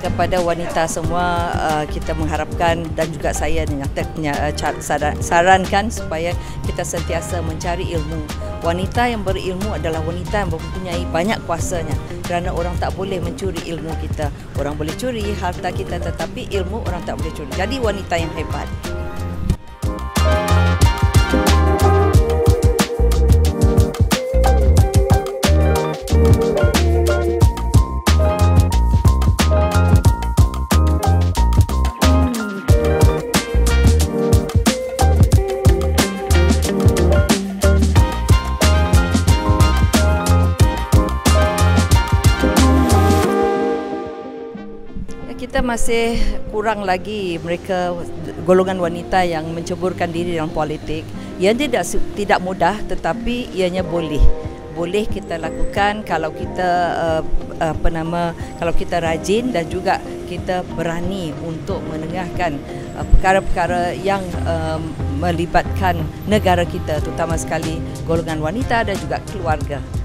kepada wanita semua uh, kita mengharapkan dan juga saya nyatakan uh, sarankan supaya kita sentiasa mencari ilmu. Wanita yang berilmu adalah wanita yang mempunyai banyak kuasanya kerana orang tak boleh mencuri ilmu kita. Orang boleh curi harta kita tetapi ilmu orang tak boleh curi. Jadi wanita yang hebat. Kita masih kurang lagi mereka golongan wanita yang menceburkan diri dalam politik. Ia tidak tidak mudah tetapi ianya boleh. Boleh kita lakukan kalau kita uh, apa nama kalau kita rajin dan juga kita berani untuk menengahkan uh, perkara-perkara yang uh, melibatkan negara kita terutama sekali golongan wanita dan juga keluarga.